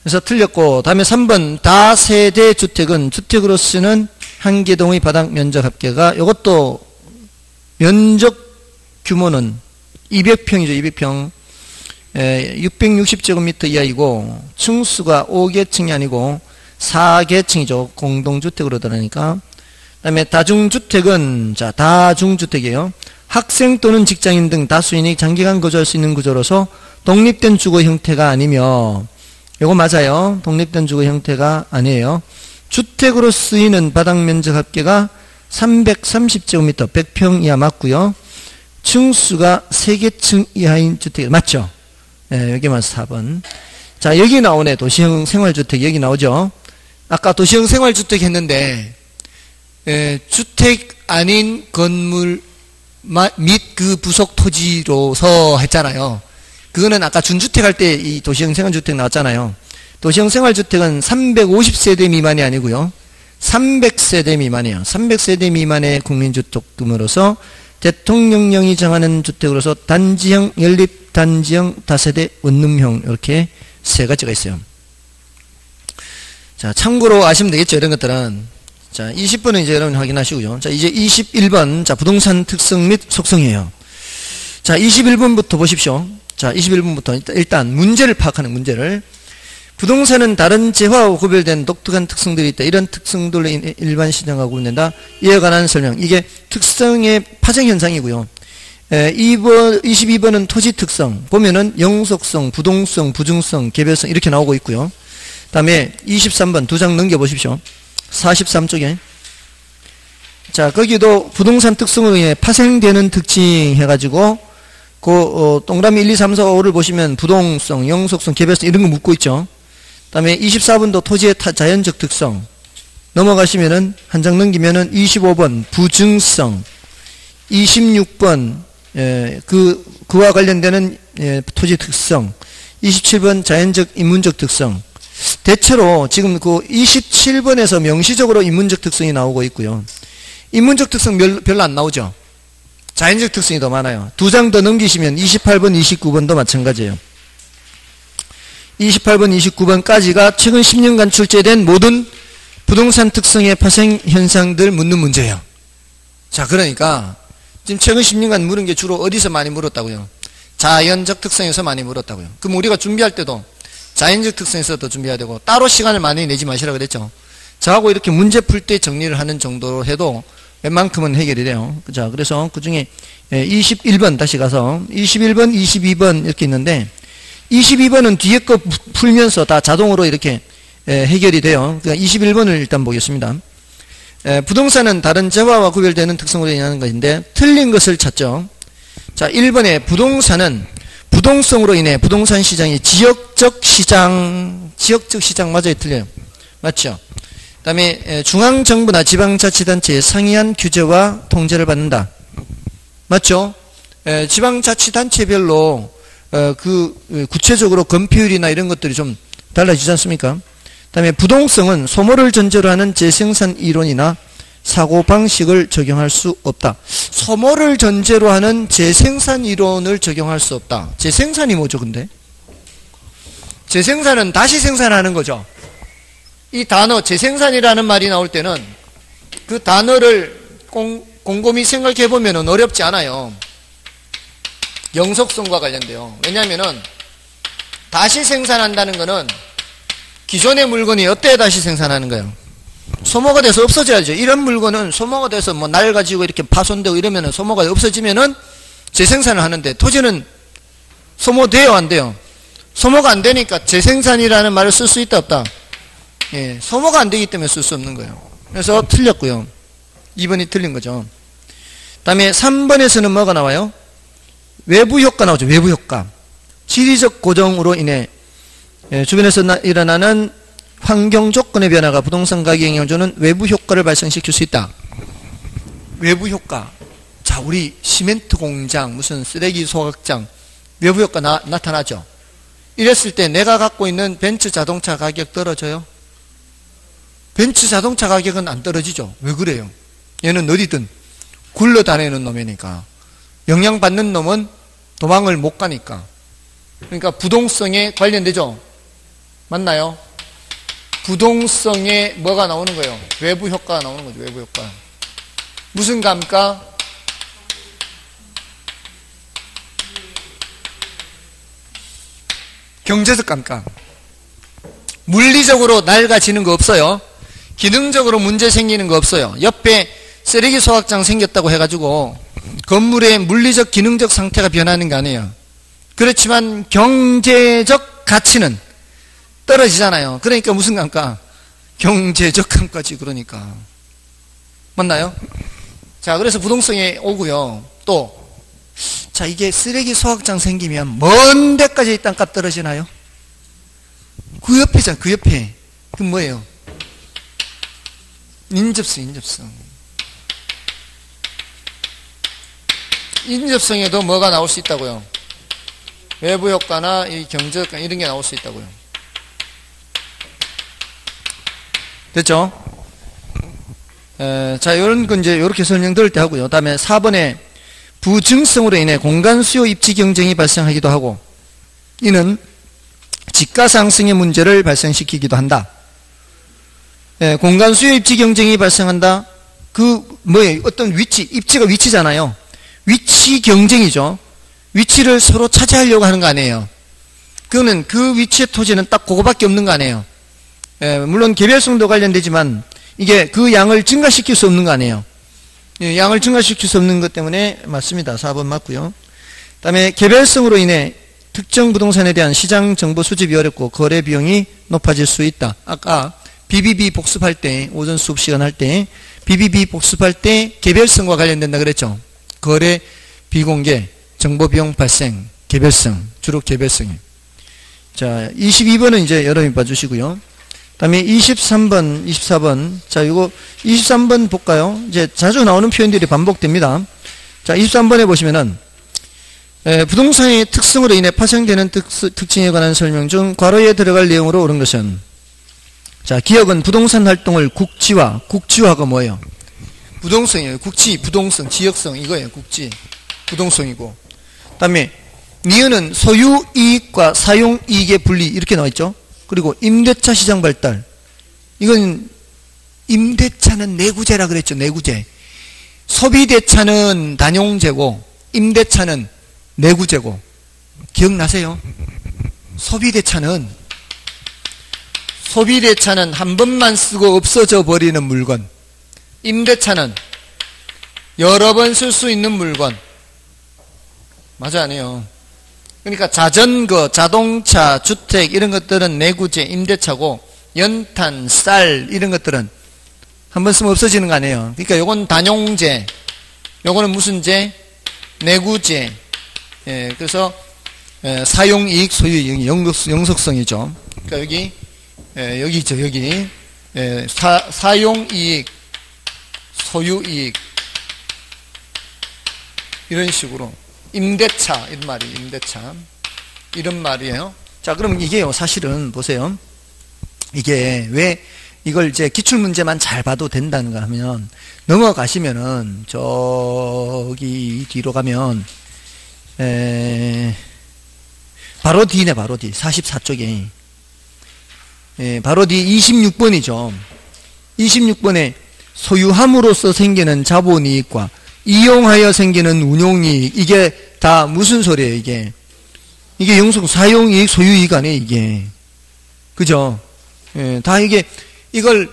Speaker 1: 그래서 틀렸고 다음에 3번 다세대 주택은 주택으로 쓰는 한계동의 바닥 면적 합계가 이것도 면적 규모는 200평이죠. 200평. 660제곱미터 이하이고 층수가 5개층이 아니고 4개층이죠. 공동주택으로 들어가니까. 그다음에 다중주택은 자 다중주택이에요. 학생 또는 직장인 등 다수인이 장기간 거주할 수 있는 구조로서 독립된 주거 형태가 아니며 이거 맞아요. 독립된 주거 형태가 아니에요. 주택으로 쓰이는 바닥 면적 합계가 330제곱미터 100평 이하 맞고요. 층수가 3개층 이하인 주택 맞죠? 네, 여기만 4번. 자, 여기 나오네. 도시형 생활주택 여기 나오죠? 아까 도시형 생활주택 했는데 에, 주택 아닌 건물 및 그 부속 토지로서 했잖아요. 그거는 아까 준주택 할 때 이 도시형 생활주택 나왔잖아요. 도시형 생활주택은 350세대 미만이 아니고요. 300세대 미만이에요. 300세대 미만의 국민주택금으로서 대통령령이 정하는 주택으로서 단지형, 연립, 단지형, 다세대, 원룸형 이렇게 세 가지가 있어요. 자, 참고로 아시면 되겠죠. 이런 것들은. 자, 20번은 이제 여러분 확인하시고요. 자, 이제 21번. 자, 부동산 특성 및 속성이에요. 자, 21번부터 보십시오. 자, 21번부터 일단 문제를 파악하는 문제를. 부동산은 다른 재화와 구별된 독특한 특성들이 있다. 이런 특성들을 일반 시장하고 구분된다. 이에 관한 설명. 이게 특성의 파생 현상이고요. 2번, 22번은 토지 특성. 보면은 영속성, 부동성, 부중성, 개별성 이렇게 나오고 있고요. 다음에 23번 두 장 넘겨보십시오. 43쪽에. 자, 거기도 부동산 특성으로 인해 파생되는 특징 해가지고 그 어, 동그라미 1, 2, 3, 4, 5를 보시면 부동성, 영속성, 개별성 이런 거 묻고 있죠. 다음에 24번도 토지의 자연적 특성 넘어가시면은 한 장 넘기면은 25번 부증성, 26번 예, 그 그와 관련되는 예, 토지 특성, 27번 자연적 인문적 특성. 대체로 지금 그 27번에서 명시적으로 인문적 특성이 나오고 있고요. 인문적 특성 별, 별로 안 나오죠. 자연적 특성이 더 많아요. 두 장 더 넘기시면 28번, 29번도 마찬가지예요. 28번, 29번까지가 최근 10년간 출제된 모든 부동산 특성의 파생 현상들 묻는 문제예요. 자, 그러니까 지금 최근 10년간 물은 게 주로 어디서 많이 물었다고요? 자연적 특성에서 많이 물었다고요. 그럼 우리가 준비할 때도 자연적 특성에서도 준비해야 되고 따로 시간을 많이 내지 마시라 그랬죠. 저하고 이렇게 문제 풀 때 정리를 하는 정도로 해도 웬만큼은 해결이 돼요. 자, 그래서 그 중에 21번 다시 가서 21번, 22번 이렇게 있는데 22번은 뒤에 거 풀면서 다 자동으로 이렇게 해결이 돼요. 그러니까 21번을 일단 보겠습니다. 부동산은 다른 재화와 구별되는 특성으로 인하는 것인데 틀린 것을 찾죠. 자, 1번에 부동산은 부동성으로 인해 부동산 시장이 지역적 시장, 지역적 시장 맞아요, 틀려요. 맞죠? 그 다음에 중앙정부나 지방자치단체의 상이한 규제와 통제를 받는다. 맞죠? 지방자치단체별로 어, 그 구체적으로 건폐율이나 이런 것들이 좀 달라지지 않습니까? 그 다음에 부동성은 소모를 전제로 하는 재생산 이론이나 사고 방식을 적용할 수 없다. 소모를 전제로 하는 재생산 이론을 적용할 수 없다. 재생산이 뭐죠, 근데? 재생산은 다시 생산하는 거죠. 이 단어 재생산이라는 말이 나올 때는 그 단어를 공, 곰곰이 생각해 보면 어렵지 않아요. 영속성과 관련돼요. 왜냐하면 다시 생산한다는 것은 기존의 물건이 어때 다시 생산하는 거예요? 소모가 돼서 없어져야죠. 이런 물건은 소모가 돼서 뭐 낡아지고 이렇게 파손되고 이러면은 소모가 없어지면은 재생산을 하는데 토지는 소모돼요, 안 돼요? 소모가 안 되니까 재생산이라는 말을 쓸 수 있다, 없다? 예, 소모가 안 되기 때문에 쓸 수 없는 거예요. 그래서 틀렸고요. 2번이 틀린 거죠. 다음에 3번에서는 뭐가 나와요? 외부 효과 나오죠. 외부 효과. 지리적 고정으로 인해 예, 주변에서 일어나는 환경 조건의 변화가 부동산 가격에 영향을 주는 외부 효과를 발생시킬 수 있다. 외부 효과. 자, 우리 시멘트 공장, 무슨 쓰레기 소각장, 외부 효과 나, 나타나죠. 이랬을 때 내가 갖고 있는 벤츠 자동차 가격 떨어져요? 벤츠 자동차 가격은 안 떨어지죠. 왜 그래요? 얘는 어디든 굴러다니는 놈이니까. 영향받는 놈은 도망을 못 가니까. 그러니까 부동성에 관련되죠. 맞나요? 부동성에 뭐가 나오는 거예요? 외부 효과가 나오는 거죠. 외부 효과. 무슨 감가? 경제적 감가. 물리적으로 낡아지는 거 없어요. 기능적으로 문제 생기는 거 없어요. 옆에 쓰레기 소각장 생겼다고 해가지고 건물의 물리적 기능적 상태가 변하는 거 아니에요. 그렇지만 경제적 가치는 떨어지잖아요. 그러니까 무슨 감가? 경제적 감가지 그러니까. 맞나요? 자, 그래서 부동성에 오고요. 또, 자, 이게 쓰레기 소각장 생기면 먼 데까지 땅값 떨어지나요? 그 옆에잖아, 그 옆에. 그 뭐예요? 인접성, 인접성. 인접성에도 뭐가 나올 수 있다고요? 외부 효과나 이 경제 효과 이런 게 나올 수 있다고요. 됐죠? 에, 자, 이런 건 이제 이렇게 설명드릴 때 하고요. 다음에 4번에 부증성으로 인해 공간 수요 입지 경쟁이 발생하기도 하고 이는 지가 상승의 문제를 발생시키기도 한다. 에, 공간 수요 입지 경쟁이 발생한다. 그 뭐예요? 어떤 위치, 입지가 위치잖아요. 위치 경쟁이죠. 위치를 서로 차지하려고 하는 거 아니에요. 그거는 그 위치의 토지는 딱 그거밖에 없는 거 아니에요. 예, 물론 개별성도 관련되지만 이게 그 양을 증가시킬 수 없는 거 아니에요. 예, 양을 증가시킬 수 없는 것 때문에 맞습니다. 4번 맞고요. 그 다음에 개별성으로 인해 특정 부동산에 대한 시장 정보 수집이 어렵고 거래 비용이 높아질 수 있다. 아까 BBB 복습할 때 오전 수업 시간 할 때 BBB 복습할 때 개별성과 관련된다 그랬죠. 거래 비공개 정보 비용 발생 개별성 주로 개별성이 자 22번은 이제 여러분이 봐주시고요 다음에 23번, 24번. 자, 이거 23번 볼까요? 이제 자주 나오는 표현들이 반복됩니다. 자, 23번에 보시면은 에, 부동산의 특성으로 인해 파생되는 특, 특징에 관한 설명 중 괄호에 들어갈 내용으로 옳은 것은 자, 기업은 부동산 활동을 국지화, 국지화가 뭐예요? 부동성이에요. 국지, 부동성, 지역성 이거예요. 국지, 부동성이고. 그 다음에 니은은 소유 이익과 사용 이익의 분리 이렇게 나와 있죠. 그리고 임대차 시장 발달. 이건 임대차는 내구재라 그랬죠. 내구재. 소비대차는 단용재고 임대차는 내구재고. 기억나세요? 소비대차는 소비대차는 한 번만 쓰고 없어져 버리는 물건. 임대차는 여러 번 쓸 수 있는 물건. 맞아 아니에요. 그러니까 자전거, 자동차, 주택 이런 것들은 내구재, 임대차고 연탄, 쌀 이런 것들은 한 번 쓰면 없어지는 거 아니에요. 그러니까 요건 단용재, 요거는 무슨 재? 내구재. 예, 그래서 예, 사용이익, 소유이익, 영속 성이죠. 그러니까 여기 예, 여기 있죠, 여기 예, 사, 사용이익, 소유이익 이런 식으로 임대차 이런 말이 임대차 이런 말이에요. 자, 그럼 이게요. 사실은 보세요. 이게 왜 이걸 이제 기출 문제만 잘 봐도 된다는가 하면 넘어가시면은 저기 뒤로 가면 에 바로 뒤네 바로 뒤 44쪽에 에 바로 뒤 26번이죠. 26번에 소유함으로써 생기는 자본이익과 이용하여 생기는 운용이익 이게 다 무슨 소리예요 이게? 이게 영속 사용이익 소유이익 아니에요 이게. 그죠? 예, 다 이게 이걸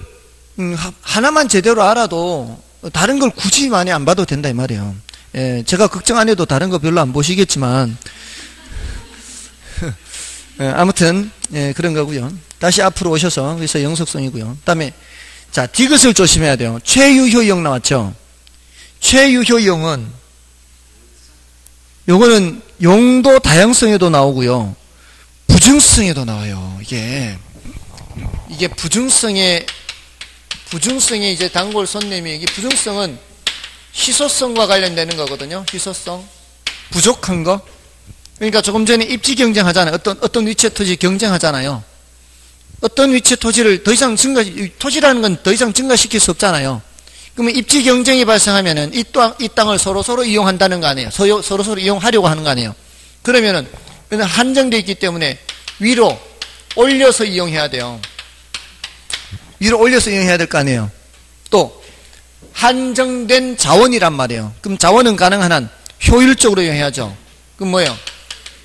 Speaker 1: 음, 하나만 제대로 알아도 다른 걸 굳이 많이 안 봐도 된다 이 말이에요. 예, 제가 걱정 안 해도 다른 거 별로 안 보시겠지만. 예, 아무튼 예, 그런 거고요. 다시 앞으로 오셔서 그래서 영속성이고요. 다음에 자 디귿을 조심해야 돼요 최유효형 나왔죠 최유효용은 요거는 용도 다양성에도 나오고요. 부증성에도 나와요. 이게 이게 부증성의 부증성의 이제 단골 손님이 이게 부증성은 희소성과 관련되는 거거든요. 희소성 부족한 거. 그러니까 조금 전에 입지 경쟁하잖아요. 어떤 어떤 위치의 토지 경쟁하잖아요. 어떤 위치의 토지를 더 이상 증가 토지라는 건 더 이상 증가시킬 수 없잖아요. 그러면 입지 경쟁이 발생하면은 이, 땅, 이 땅을 서로 서로 이용한다는 거 아니에요. 서로 서로, 서로 이용하려고 하는 거 아니에요. 그러면은 한정되어 있기 때문에 위로 올려서 이용해야 돼요. 위로 올려서 이용해야 될 거 아니에요. 또 한정된 자원이란 말이에요. 그럼 자원은 가능한 한 효율적으로 이용해야죠. 그럼 뭐예요?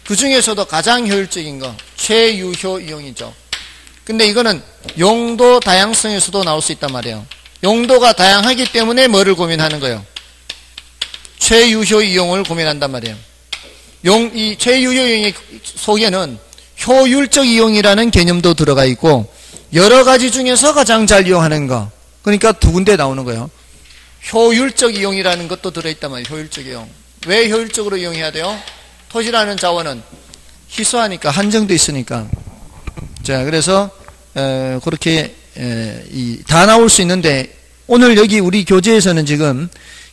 Speaker 1: 그 중에서도 가장 효율적인 거 최유효 이용이죠. 근데 이거는 용도 다양성에서도 나올 수 있단 말이에요. 용도가 다양하기 때문에 뭐를 고민하는 거예요? 최유효 이용을 고민한단 말이에요. 용, 이 최유효 이용의 속에는 효율적 이용이라는 개념도 들어가 있고 여러 가지 중에서 가장 잘 이용하는 거. 그러니까 두 군데 나오는 거예요. 효율적 이용이라는 것도 들어있단 말이에요. 효율적 이용. 왜 효율적으로 이용해야 돼요? 토지라는 자원은 희소하니까 한정돼 있으니까. 자, 그래서 에, 그렇게 이, 다 나올 수 있는데 오늘 여기 우리 교재에서는 지금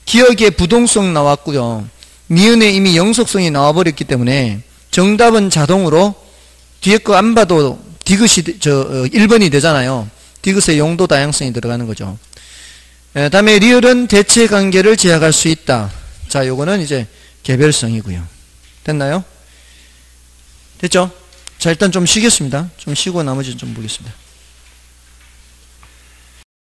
Speaker 1: 기역의 부동성 나왔고요. 니은에 이미 영속성이 나와버렸기 때문에 정답은 자동으로 뒤에 거 안 봐도 디귿이 저 1번이 어, 되잖아요. 디귿의 용도 다양성이 들어가는 거죠. 에, 다음에 리을은 대체 관계를 제약할 수 있다. 자, 요거는 이제 개별성이고요. 됐나요? 됐죠? 자, 일단 좀 쉬겠습니다. 좀 쉬고 나머지는 좀 보겠습니다.